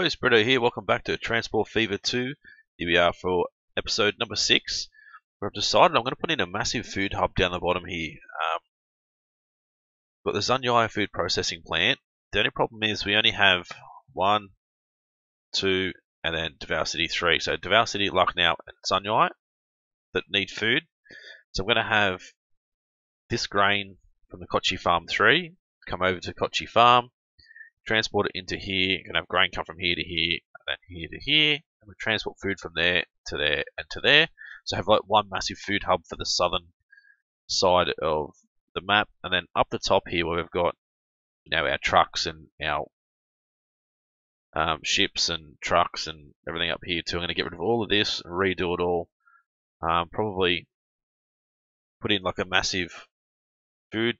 Guys, Britto here. Welcome back to Transport Fever 2. Here we are for episode number 6, where I've decided I'm going to put in a massive food hub down the bottom here. Um, got the Zunyai food processing plant. The only problem is we only have one, two, and then Davao City 3. So Davao City, Lucknow, and Zunyai that need food. So I'm going to have this grain from the Kochi Farm 3 come over to Kochi Farm transport it into here. You're going to have grain come from here to here, and then here to here, and we transport food from there to there and to there. So have like one massive food hub for the southern side of the map, and then up the top here where we've got you our trucks and our um, ships and trucks and everything up here too. I'm going to get rid of all of this, redo it all. Um, probably put in like a massive food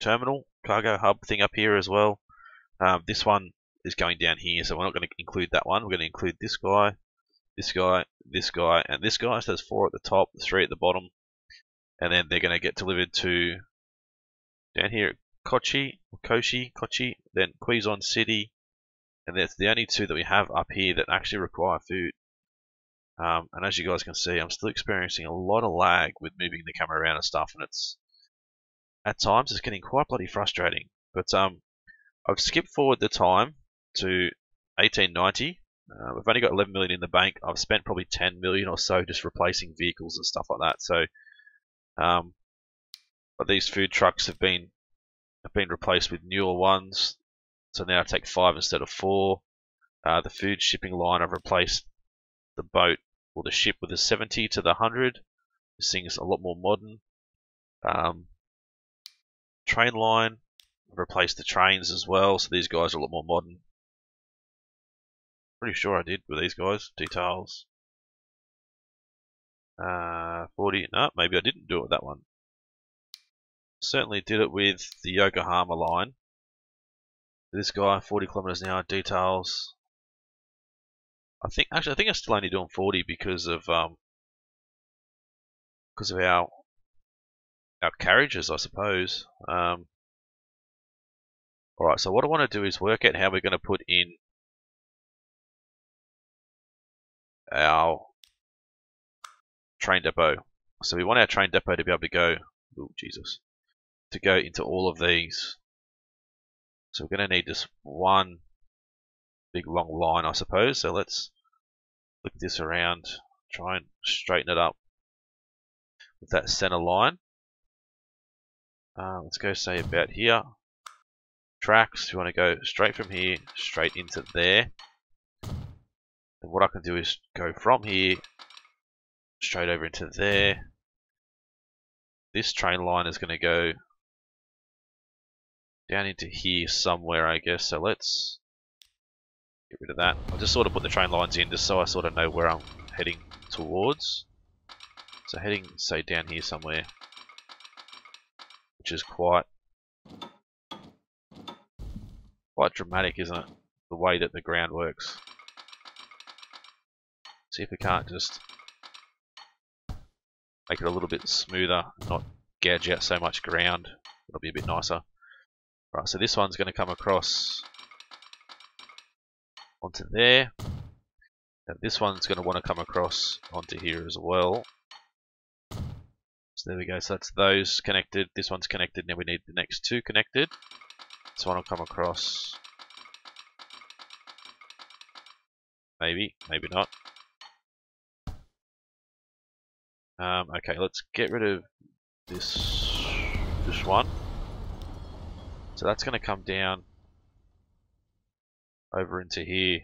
terminal cargo hub thing up here as well. Um, this one is going down here, so we're not going to include that one. We're going to include this guy, this guy, this guy, and this guy. So there's four at the top, three at the bottom, and then they're going to get delivered to down here at Kochi, Kochi, Kochi, then Quezon City, and that's the only two that we have up here that actually require food. Um, and as you guys can see, I'm still experiencing a lot of lag with moving the camera around and stuff, and it's at times it's getting quite bloody frustrating. But um, I've skipped forward the time to 1890. Uh, we've only got 11 million in the bank. I've spent probably 10 million or so just replacing vehicles and stuff like that. So, um, but these food trucks have been have been replaced with newer ones. So now I take five instead of four. Uh, the food shipping line I've replaced the boat or the ship with a 70 to the 100. This thing's a lot more modern. Um, train line replaced the trains as well, so these guys are a lot more modern. Pretty sure I did with these guys. Details. Uh, 40. No, maybe I didn't do it with that one. Certainly did it with the Yokohama line. This guy, 40 kilometers an hour. Details. I think actually I think I'm still only doing 40 because of um because of our our carriages, I suppose. Um, Alright, so what I want to do is work out how we're going to put in our train depot. So we want our train depot to be able to go, oh Jesus, to go into all of these. So we're going to need this one big long line, I suppose. So let's look this around, try and straighten it up with that center line. Uh, let's go say about here tracks, you want to go straight from here, straight into there. And what I can do is go from here, straight over into there. This train line is going to go down into here somewhere, I guess. So let's get rid of that. I'll just sort of put the train lines in just so I sort of know where I'm heading towards. So heading, say, down here somewhere, which is quite quite dramatic, isn't it? The way that the ground works. See if we can't just make it a little bit smoother, not gouge out so much ground. It'll be a bit nicer. Right, so this one's going to come across onto there. And this one's going to want to come across onto here as well. So there we go. So that's those connected. This one's connected. Now we need the next two connected. This one will come across. Maybe, maybe not. Um, okay, let's get rid of this this one. So that's going to come down over into here.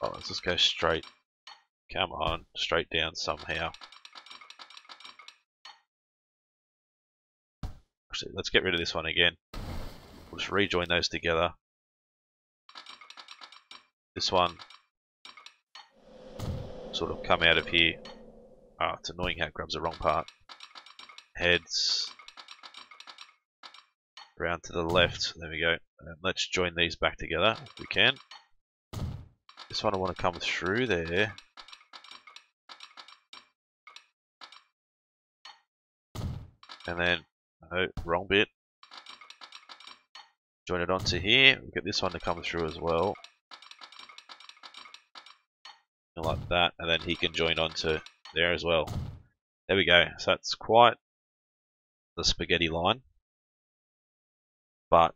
Oh, let's just go straight. Come on, straight down somehow. Actually, let's get rid of this one again. We'll just rejoin those together. This one sort of come out of here. Ah, oh, it's annoying how it grabs the wrong part. Heads around to the left. There we go. And let's join these back together if we can. This one I want to come through there. And then Oh, wrong bit. Join it onto here. We'll get this one to come through as well. Like that, and then he can join onto there as well. There we go. So that's quite the spaghetti line. But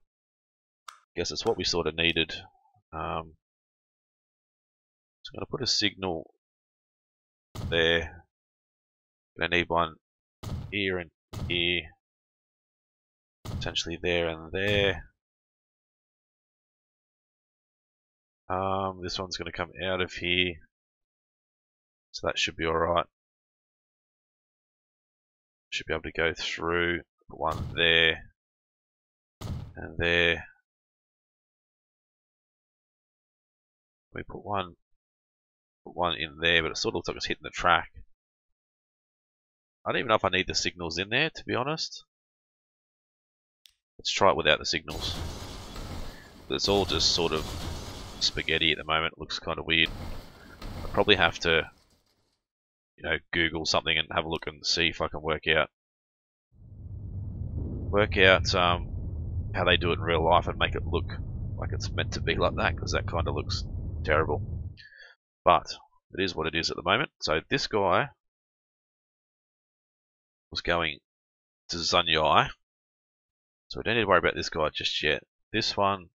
I guess it's what we sort of needed. Um, so I'm going to put a signal there. Going to need one here and here. Potentially there and there. Um, this one's going to come out of here. So that should be alright. Should be able to go through. one there. And there. We put one put one in there, but it sort of looks like it's hitting the track. I don't even know if I need the signals in there, to be honest. Let's try it without the signals. It's all just sort of spaghetti at the moment. It looks kind of weird. I probably have to, you know, Google something and have a look and see if I can work out work out um, how they do it in real life and make it look like it's meant to be like that because that kind of looks terrible. But it is what it is at the moment. So this guy was going to Zunyai. So we don't need to worry about this guy just yet. This one,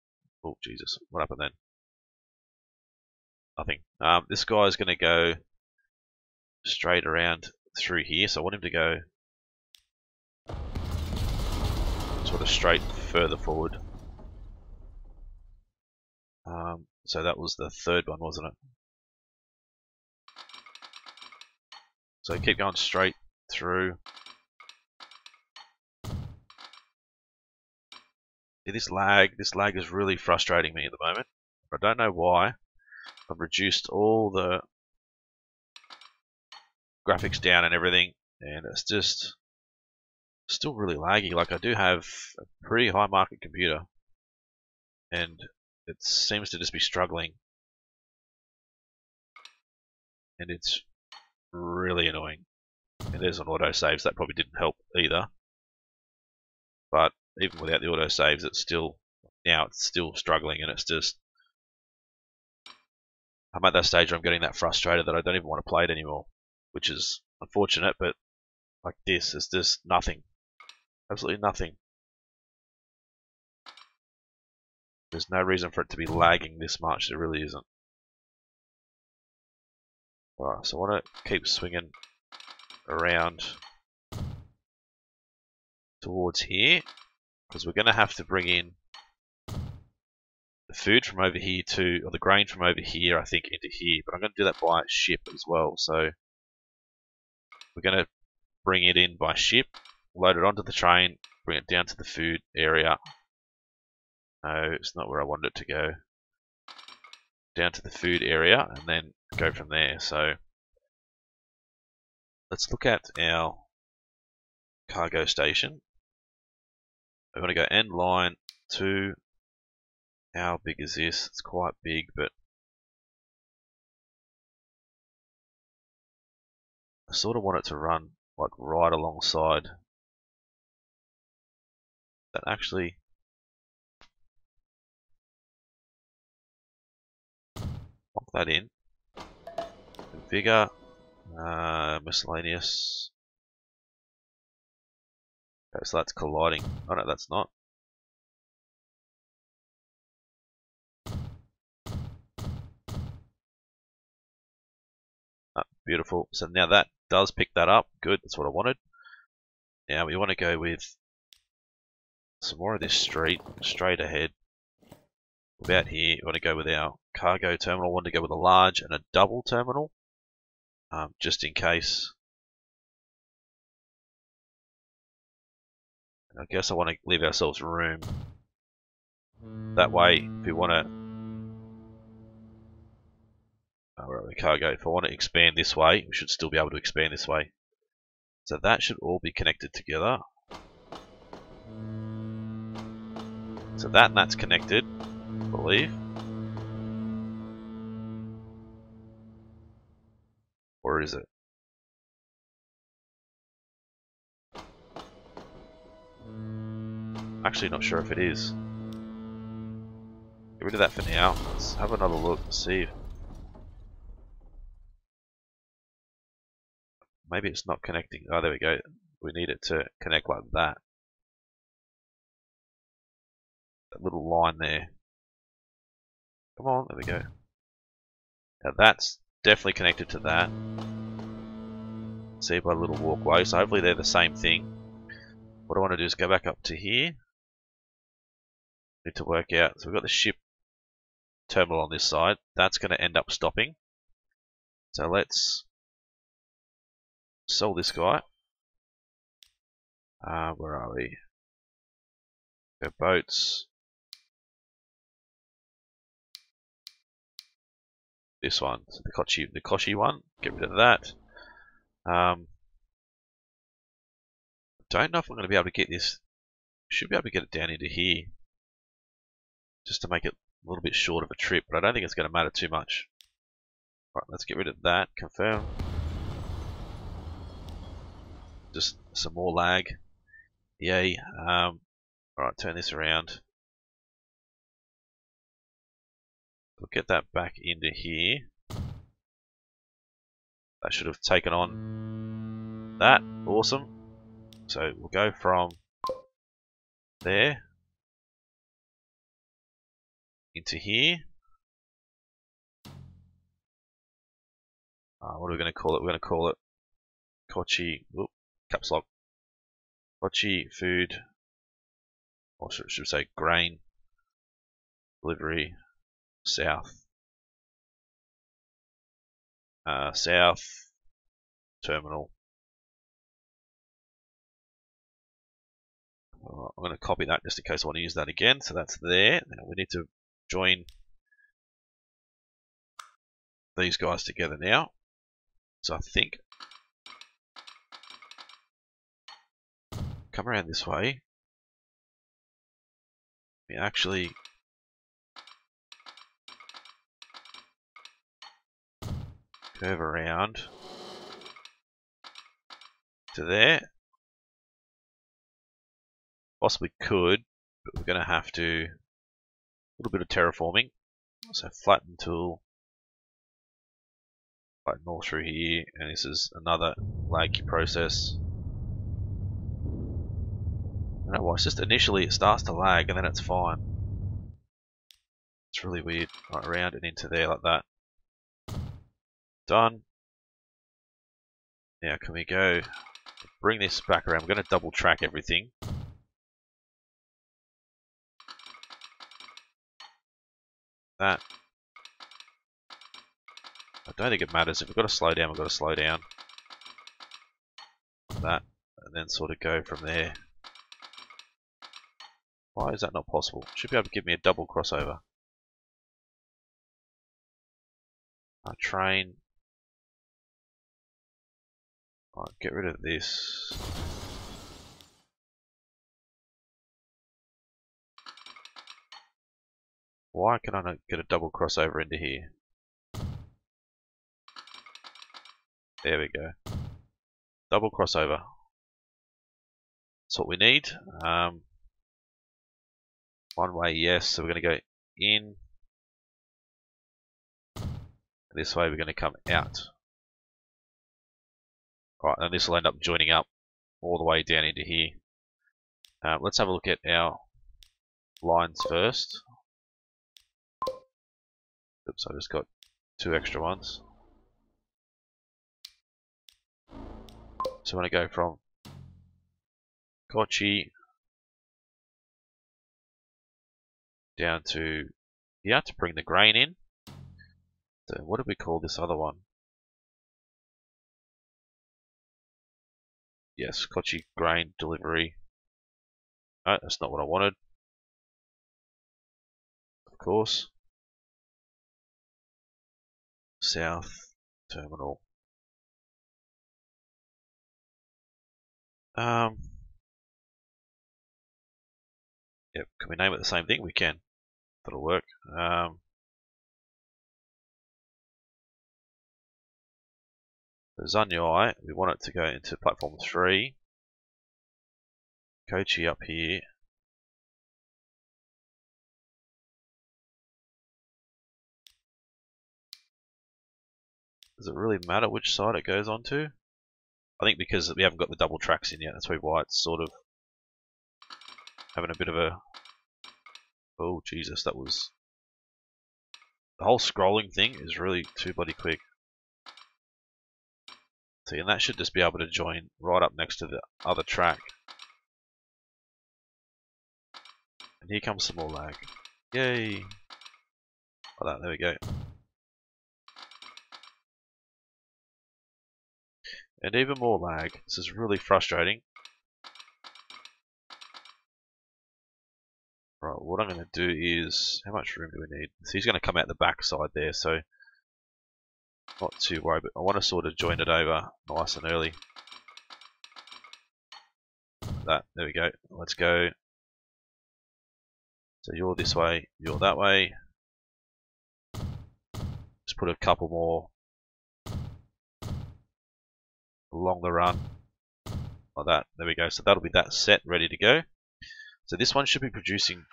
oh Jesus, what happened then? Nothing. Um, this guy is going to go straight around through here, so I want him to go sort of straight further forward. Um, so that was the third one, wasn't it? So keep going straight through. See, this lag, this lag is really frustrating me at the moment. I don't know why. I've reduced all the graphics down and everything, and it's just still really laggy. Like I do have a pretty high market computer, and it seems to just be struggling. And it's really annoying. And there's an auto saves that probably didn't help either. But even without the auto saves, it's still now it's still struggling, and it's just I'm at that stage where I'm getting that frustrated that I don't even want to play it anymore, which is unfortunate. But like this, it's just nothing, absolutely nothing. There's no reason for it to be lagging this much. There really isn't. Alright, so I want to keep swinging around towards here because we're going to have to bring in the food from over here to, or the grain from over here, I think, into here. But I'm going to do that by ship as well. So we're going to bring it in by ship, load it onto the train, bring it down to the food area. No, it's not where I wanted it to go. Down to the food area, and then go from there. So let's look at our cargo station. We want to go end line to how big is this? It's quite big, but I sort of want it to run like right alongside that actually lock that in. Configure. Uh, miscellaneous okay so that's colliding oh no that's not ah, beautiful so now that does pick that up good that's what I wanted now we want to go with some more of this street straight ahead about here we want to go with our cargo terminal. I want to go with a large and a double terminal, um, just in case. I guess I want to leave ourselves room. That way, if we want to, oh, the cargo. If I want to expand this way, we should still be able to expand this way. So that should all be connected together. So that and that's connected, I believe. Or is it? Actually not sure if it is. Get rid of that for now. Let's have another look, and see maybe it's not connecting. Oh, there we go. We need it to connect like that. That little line there. Come on, there we go. Now that's definitely connected to that. See by a little walkway, so hopefully they're the same thing. What I want to do is go back up to here. Need to work out, so we've got the ship terminal on this side. That's going to end up stopping. So let's sell this guy. Uh, where are we? Go boats. This one, so the Kochi, the Koshi one. Get rid of that. Um, don't know if I'm going to be able to get this. Should be able to get it down into here, just to make it a little bit short of a trip. But I don't think it's going to matter too much. Right, let's get rid of that. Confirm just some more lag. Yay. Um, Alright, turn this around. We'll get that back into here. That should have taken on that. Awesome. So we'll go from there into here. Uh, what are we going to call it? We're going to call it Kochi. Whoop, caps lock, Kochi food, or should, should say grain delivery south, uh, south terminal. Uh, I'm going to copy that just in case I want to use that again. So that's there. Now we need to join these guys together now. So I think come around this way, we actually curve around to there. Possibly could, but we're going to have to little bit of terraforming. So flatten tool, flatten all through here, and this is another laggy process. Why, it's just initially it starts to lag and then it's fine. It's really weird. Right around and into there like that. Done. Now can we go bring this back around? I'm going to double track everything. That. I don't think it matters. If we've got to slow down, we've got to slow down. That. And then sort of go from there. Why is that not possible? Should be able to give me a double crossover. A train. Right, get rid of this. Why can I not get a double crossover into here? There we go. Double crossover. That's what we need. Um, one way, yes. So we're going to go in. This way we're going to come out. Right, and this will end up joining up all the way down into here. Uh, let's have a look at our lines first. Oops, I just got two extra ones. So I'm going to go from Kochi down to here to bring the grain in. So what do we call this other one? Yes, Kochi grain delivery. No, that's not what I wanted. Of course. South terminal. Um, yep, can we name it the same thing? We can that'll work. Um, Zunyai, we want it to go into platform 3. Kochi up here. Does it really matter which side it goes onto? I think because we haven't got the double tracks in yet, that's why it's sort of having a bit of a... Oh, Jesus, that was... The whole scrolling thing is really too bloody quick. See, and that should just be able to join right up next to the other track. And here comes some more lag. Yay! Like that, there we go. And even more lag. This is really frustrating. Right, what I'm going to do is, how much room do we need? So he's going to come out the back side there, so not too worried, but I want to sort of join it over nice and early. That, there we go. Let's go. So you're this way, you're that way. Just put a couple more along the run. Like that. There we go. So that'll be that set ready to go. So this one should be producing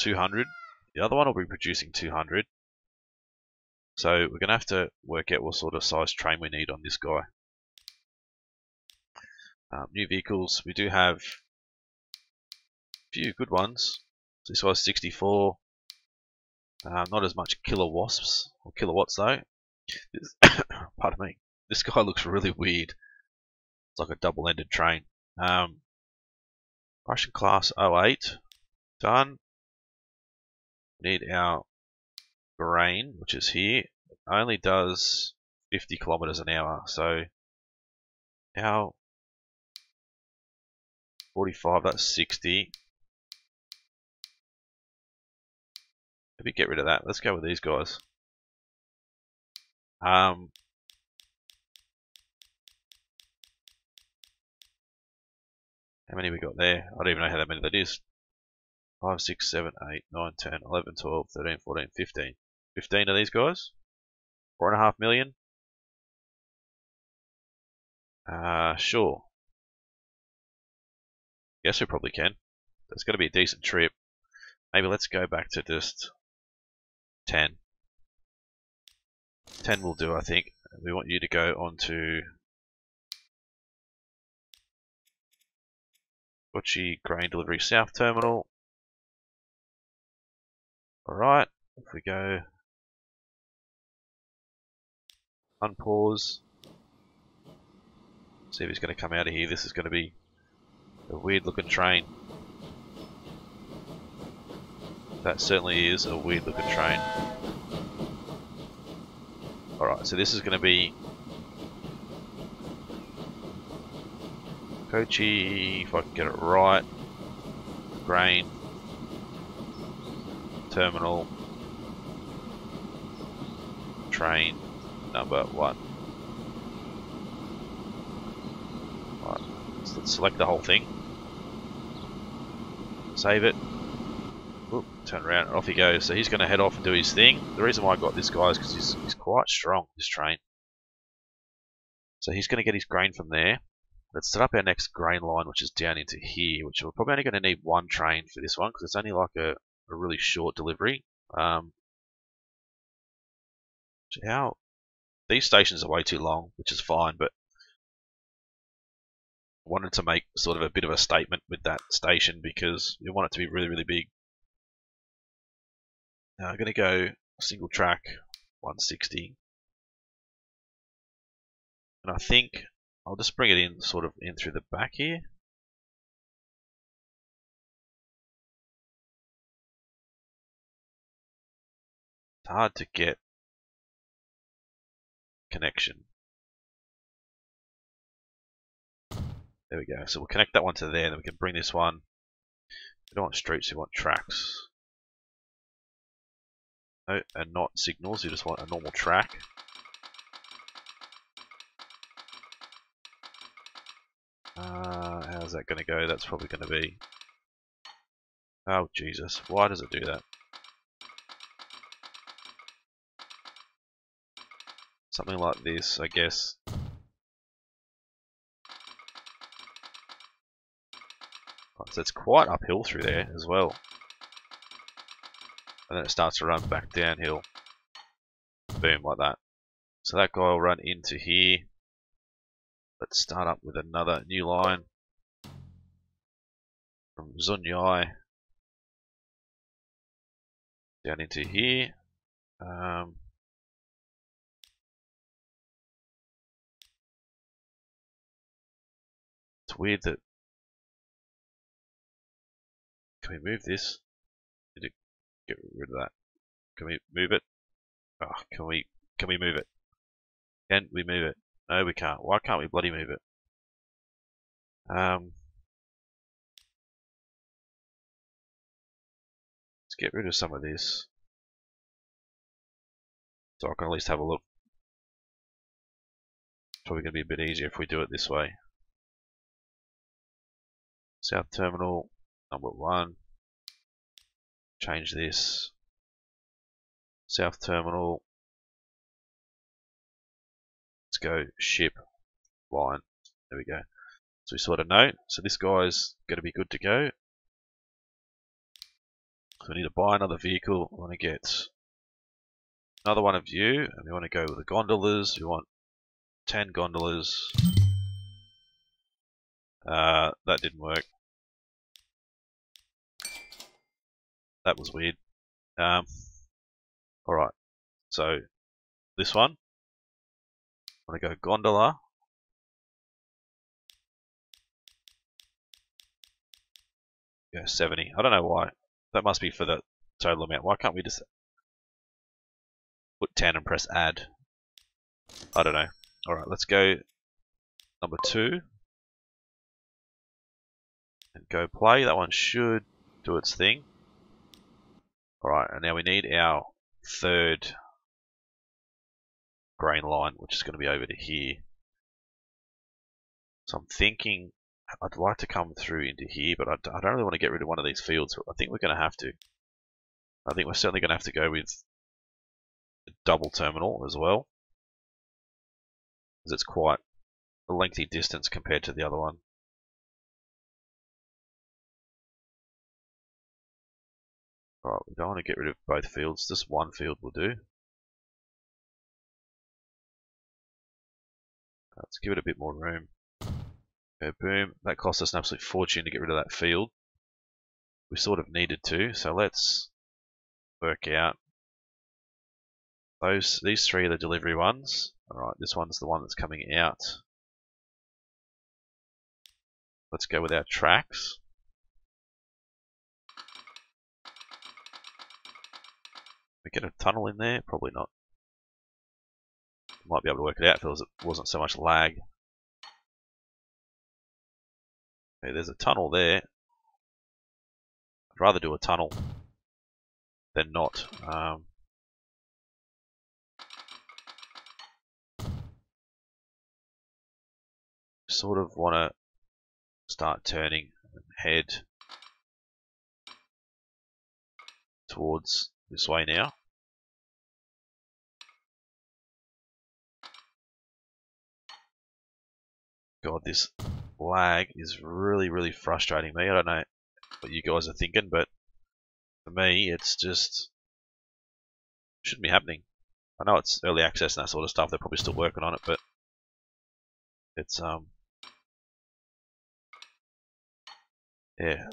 200. The other one will be producing 200. So we're going to have to work out what sort of size train we need on this guy. Um, new vehicles, we do have a few good ones. This was 64. Um, not as much killer wasps or kilowatts though. pardon me. This guy looks really weird. Like a double-ended train. Um, Russian class 08 done. Need our grain, which is here, It only does 50 kilometers an hour. So our 45, that's 60. Maybe get rid of that. Let's go with these guys. Um, how many we got there? I don't even know how many that is. 5, 6, 7, 8, 9, 10, 11, 12, 13, 14, 15. 15 of these guys. Four and a half million. Uh, sure. Guess we probably can. It's going to be a decent trip. Maybe let's go back to just 10. 10 will do, I think. We want you to go on to Kochi Grain Delivery South Terminal. Alright, if we go unpause. See if he's going to come out of here. This is going to be a weird looking train. That certainly is a weird looking train. Alright, so this is going to be Kochi, if I can get it right, grain, terminal, train, number one. Let's select the whole thing. Save it. Oop, turn around and off he goes. So he's going to head off and do his thing. The reason why I got this guy is because he's, he's quite strong, this train. So he's going to get his grain from there. Let's set up our next grain line, which is down into here, which we're probably only going to need one train for this one, because it's only like a, a really short delivery. Um, how these stations are way too long, which is fine, but I wanted to make sort of a bit of a statement with that station because we want it to be really, really big. Now I'm going to go single track 160. And I think I'll just bring it in sort of in through the back here. It's hard to get connection. There we go. So we'll connect that one to there, then we can bring this one. We don't want streets, we want tracks. No, and not signals, you just want a normal track. Uh, how's that going to go? That's probably going to be... Oh, Jesus. Why does it do that? Something like this, I guess. So it's quite uphill through there as well. And then it starts to run back downhill. Boom, like that. So that guy will run into here. Let's start up with another new line from Zunyai down into here. Um, it's weird that can we move this? Need to get rid of that. Can we move it? Oh, can we can we move it? Can we move it? No, we can't. Why can't we bloody move it? Um, let's get rid of some of this. So I can at least have a look. It's probably going to be a bit easier if we do it this way. South terminal, number one. Change this. South terminal. Let's go ship line. There we go. So we sort of know. So this guy's going to be good to go. So we need to buy another vehicle. We want to get another one of you, and we want to go with the gondolas. We want 10 gondolas. Uh, that didn't work. That was weird. Um, Alright, so this one. Going to go gondola. Go 70. I don't know why. That must be for the total amount. Why can't we just put 10 and press add? I don't know. Alright, let's go number 2. And go play. That one should do its thing. Alright, and now we need our third grain line, which is going to be over to here. So I'm thinking I'd like to come through into here, but I don't really want to get rid of one of these fields. I think we're going to have to. I think we're certainly going to have to go with a double terminal as well. Because it's quite a lengthy distance compared to the other one. Alright, we don't want to get rid of both fields, just one field will do. Let's give it a bit more room. Okay, boom. That cost us an absolute fortune to get rid of that field. We sort of needed to, so let's work out those these three are the delivery ones. Alright, this one's the one that's coming out. Let's go with our tracks. we get a tunnel in there? Probably not. Might be able to work it out if it wasn't so much lag. Okay, there's a tunnel there. I'd rather do a tunnel than not. Um, sort of want to start turning and head towards this way now. God, this lag is really, really frustrating me. I don't know what you guys are thinking, but for me, it's just shouldn't be happening. I know it's early access and that sort of stuff. They're probably still working on it, but it's um yeah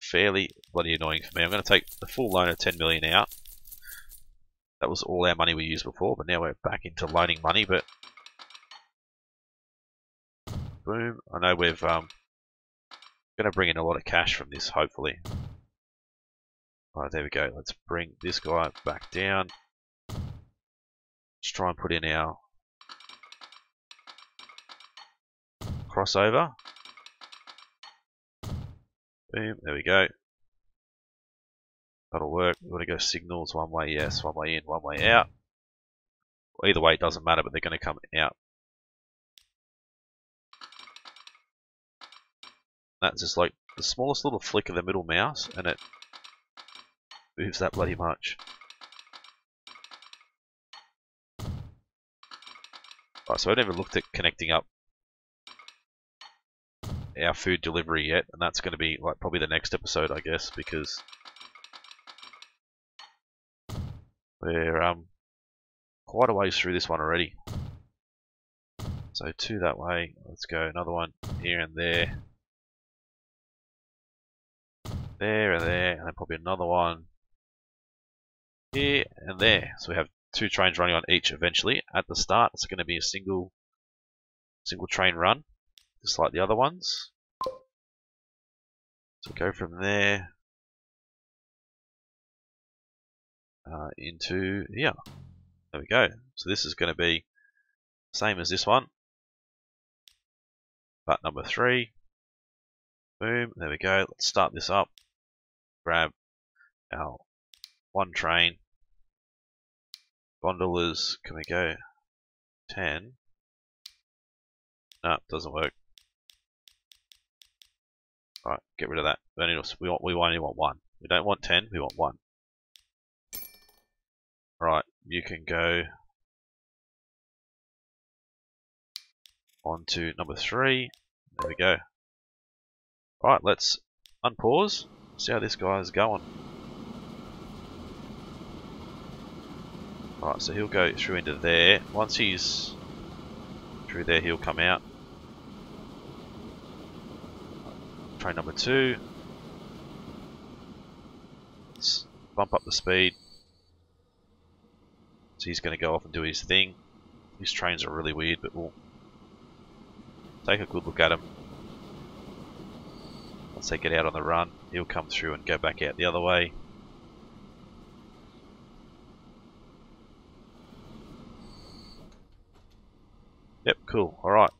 fairly bloody annoying for me. I'm going to take the full loan of 10 million out. That was all our money we used before, but now we're back into loaning money. But boom, I know we've um, going to bring in a lot of cash from this, hopefully. Alright, there we go. Let's bring this guy back down. Let's try and put in our crossover. Boom, there we go. That'll work. We want to go signals one way, yes, one way in, one way out. Either way, it doesn't matter, but they're going to come out. That's just like the smallest little flick of the middle mouse, and it moves that bloody much. Right, so I never looked at connecting up our food delivery yet, and that's going to be like probably the next episode, I guess, because we're um quite a ways through this one already. So two that way. Let's go another one here and there. There and there, and then probably another one here and there. So we have two trains running on each eventually. At the start, it's going to be a single single train run, just like the other ones. So go from there uh, into here. There we go. So this is going to be same as this one, but number three. Boom. There we go. Let's start this up. Grab our one train. Gondolas. Can we go 10? No, doesn't work. Alright, get rid of that. We only, we, want, we only want one. We don't want 10, we want one. Right, you can go on to number three. There we go. Alright, let's unpause, see how this guy is going. Alright, so he'll go through into there. Once he's through there, he'll come out. train number two. Let's bump up the speed. So he's going to go off and do his thing. These trains are really weird, but we'll take a good look at them. Once they get out on the run, he'll come through and go back out the other way. Yep, cool. Alright.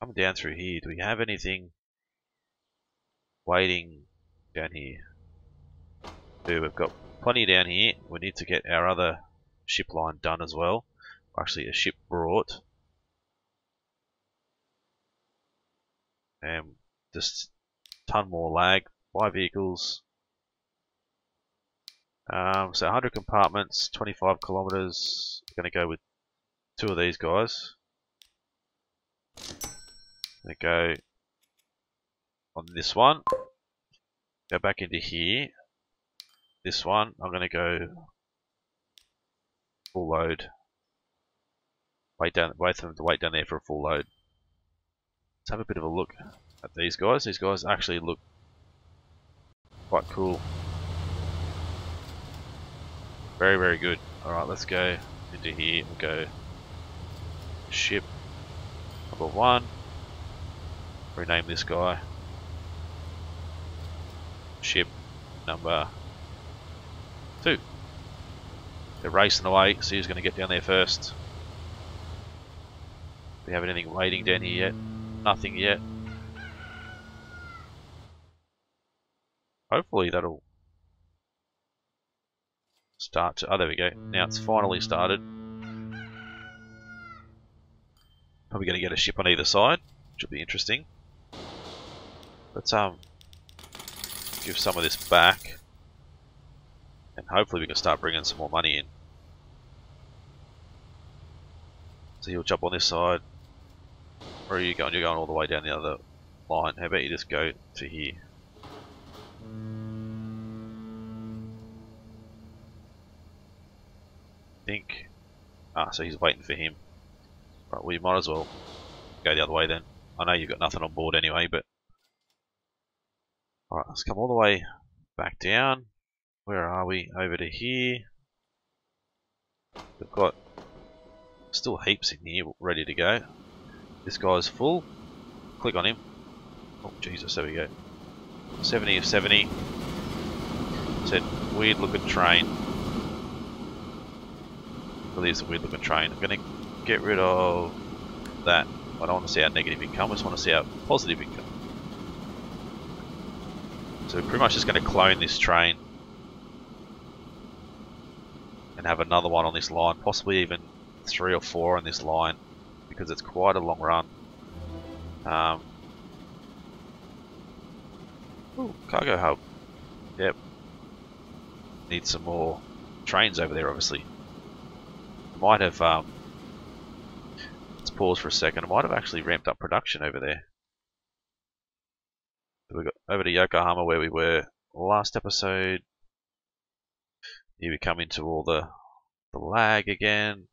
Coming down through here, do we have anything waiting down here? Do we've got plenty down here. We need to get our other ship line done as well. Actually, a ship brought. And just ton more lag. Buy vehicles. Um, so 100 compartments, 25 kilometers. Going to go with two of these guys. They go on this one. Go back into here. This one, I'm going to go full load. Wait down, wait for them to wait down there for a full load. Let's have a bit of a look at these guys. These guys actually look quite cool. Very, very good. Alright, let's go into here and go ship number one rename this guy ship number two. They're racing away, see who's going to get down there first. Do we have anything waiting down here yet? Nothing yet. Hopefully that'll start to, oh there we go, now it's finally started. Probably going to get a ship on either side, which will be interesting. Let's um give some of this back. And hopefully we can start bringing some more money in. So you'll jump on this side. Where are you going? You're going all the way down the other line. How about you just go to here? Think. Ah, so he's waiting for him. Right, we might as well go the other way then. I know you've got nothing on board anyway, but Alright, let's come all the way back down. Where are we? Over to here. We've got still heaps in here ready to go. This guy's full. Click on him. Oh Jesus, there we go. 70 of 70. Said weird looking train. Really is a weird looking train. I'm gonna get rid of that. I don't want to see our negative income, I just want to see our positive income. So pretty much just going to clone this train and have another one on this line, possibly even three or four on this line because it's quite a long run. Um, ooh, cargo hub. Yep. Need some more trains over there, obviously might have, um, let's pause for a second, I might have actually ramped up production over there. We got over to Yokohama where we were last episode. Here we come into all the, the lag again.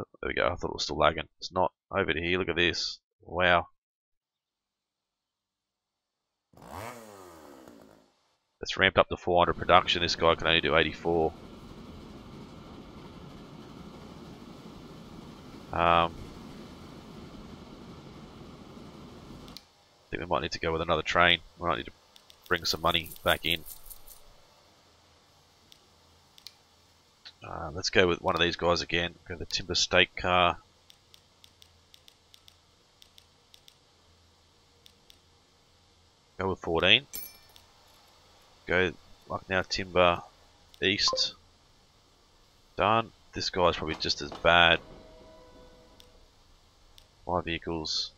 Oh, there we go, I thought it was still lagging. It's not. Over to here, look at this. Wow. It's ramped up to 400 production. This guy can only do 84. Um, I think we might need to go with another train. We might need to bring some money back in. Uh, let's go with one of these guys again. Go the timber stake car. Go with 14. Go like now timber east. Done. This guy's probably just as bad. My vehicles.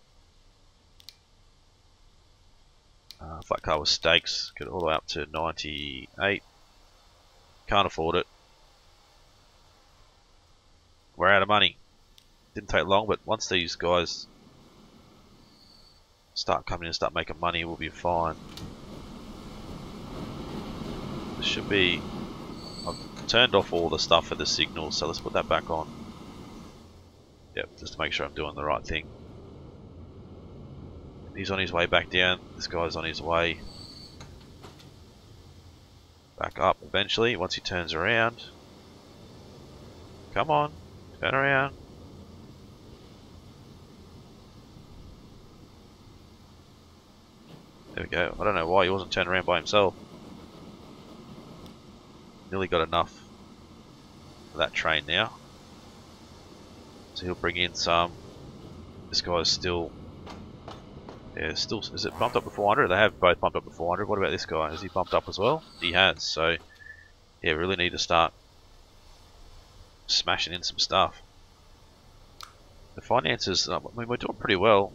Uh, flat car with stakes. Get all the way up to 98. Can't afford it. We're out of money. Didn't take long, but once these guys start coming in and start making money, we'll be fine. Should be... I've turned off all the stuff for the signals, so let's put that back on. Yep, just to make sure I'm doing the right thing. He's on his way back down. This guy's on his way back up eventually once he turns around. Come on. Turn around. There we go. I don't know why he wasn't turning around by himself. Nearly got enough for that train now. So he'll bring in some. This guy's still... Yeah, still... Is it bumped up to 400? They have both bumped up to 400. What about this guy? Has he bumped up as well? He has. So, yeah, really need to start smashing in some stuff. The finances, I mean, we're doing pretty well.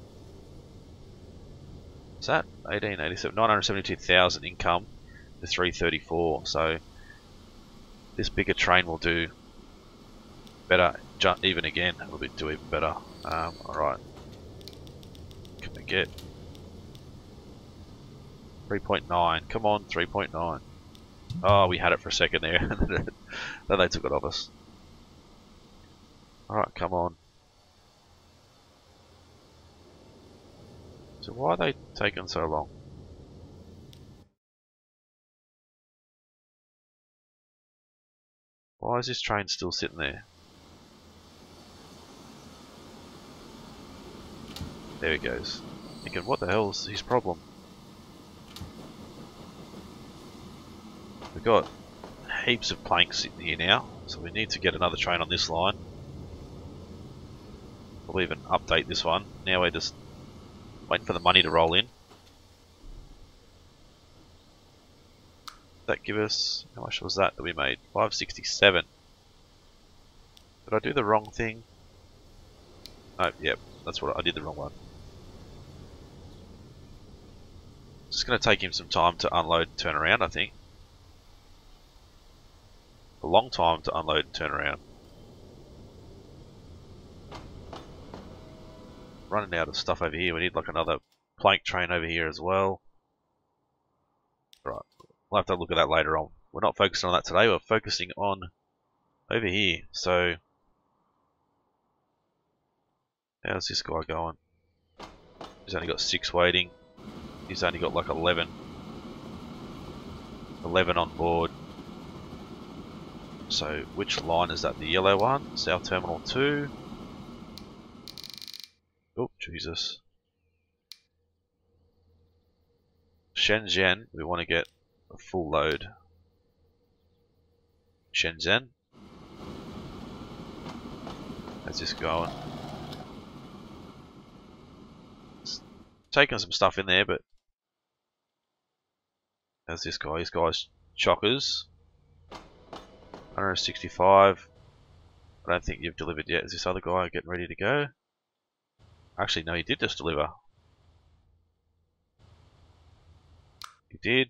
Is that 1887? 972,000 income to 334. So this bigger train will do better, even again, it will be do even better. Um, Alright. Can we get 3.9? Come on, 3.9. Oh, we had it for a second there. then they took it off us. Alright, come on. So why are they taking so long? Why is this train still sitting there? There he goes. Thinking, what the hell is his problem? We've got heaps of planks sitting here now, so we need to get another train on this line. We'll even update this one. Now we're just waiting for the money to roll in. That give us how much was that that we made? 567. Did I do the wrong thing? Oh, yep, that's what I, I did the wrong one. Just going to take him some time to unload and turn around, I think. A long time to unload and turn around. running out of stuff over here. We need like another plank train over here as well. We'll have to look at that later on. We're not focusing on that today, we're focusing on over here. So, how's this guy going? He's only got 6 waiting. He's only got like 11. 11 on board. So, which line is that? The yellow one? South Terminal 2? Oh, Jesus. Shenzhen, we want to get full load. Shenzhen. How's this going? It's taking some stuff in there, but how's this guy? This guy's chockers. 165. I don't think you've delivered yet. Is this other guy getting ready to go? Actually, no, he did just deliver. He did.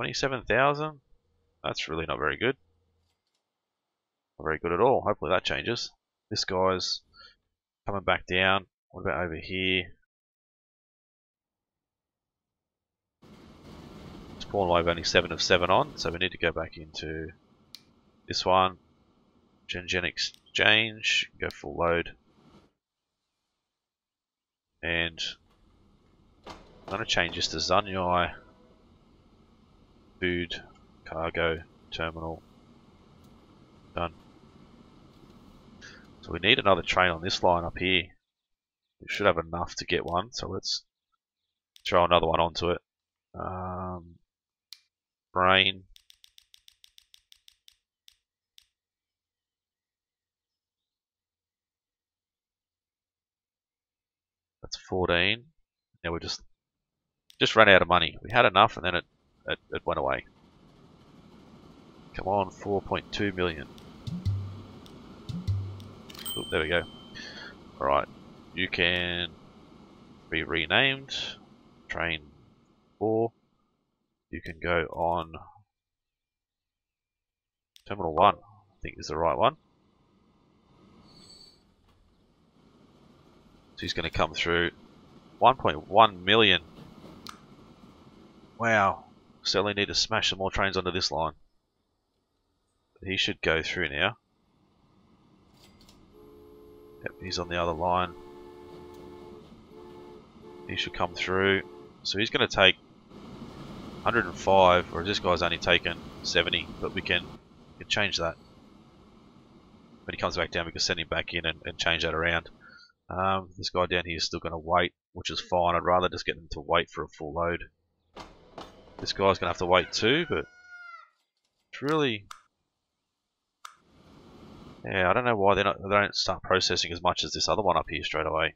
27,000? That's really not very good. Not very good at all. Hopefully that changes. This guy's coming back down. What about over here? Pulling away only 7 of 7 on, so we need to go back into this one. Shenzhen, exchange, go full load. And I'm going to change this to Zunyai food cargo terminal. Done. So we need another train on this line up here. We should have enough to get one, so let's throw another one onto it. Um, brain. That's 14. Now we just just ran out of money. We had enough and then it, it, it went away. Come on, 4.2 million. There we go. Alright, you can be renamed. Train 4. You can go on Terminal 1, I think is the right one. So he's going to come through 1.1 million. Wow. Certainly need to smash some more trains onto this line. He should go through now. Yep, he's on the other line. He should come through. So he's going to take 105, whereas this guy's only taken 70, but we can, can change that. When he comes back down, we can send him back in and, and change that around. Um, this guy down here is still going to wait, which is fine. I'd rather just get them to wait for a full load. This guy's going to have to wait too, but it's really yeah, I don't know why they're not, they don't start processing as much as this other one up here straight away.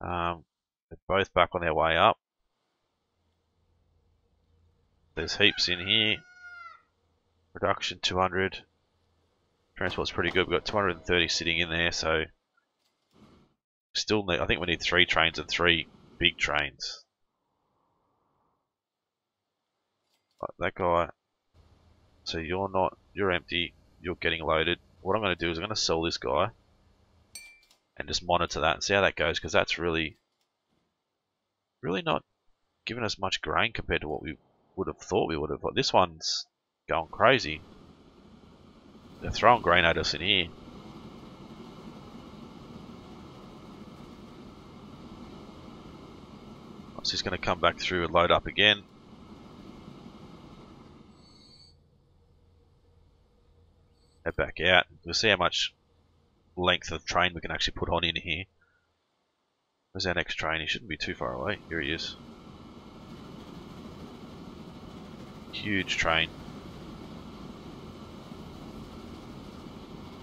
Um, they're both back on their way up. There's heaps in here. Production 200. Transport's pretty good. We've got 230 sitting in there, so still need. I think we need three trains and three big trains. Uh, that guy. So you're not. You're empty you're getting loaded. What I'm going to do is I'm going to sell this guy and just monitor that and see how that goes because that's really really not giving us much grain compared to what we would have thought we would have. But this one's going crazy. They're throwing grain at us in here. So just going to come back through and load up again. Head back out. We'll see how much length of train we can actually put on in here. Where's our next train? He shouldn't be too far away. Here he is. Huge train.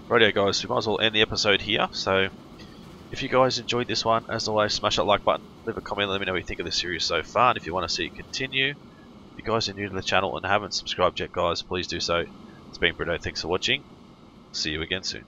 Rightio guys, we might as well end the episode here. So, if you guys enjoyed this one, as always, smash that like button, leave a comment, let me know what you think of the series so far, and if you want to see it continue. If you guys are new to the channel and haven't subscribed yet, guys, please do so. It's been Britto, thanks for watching. See you again soon.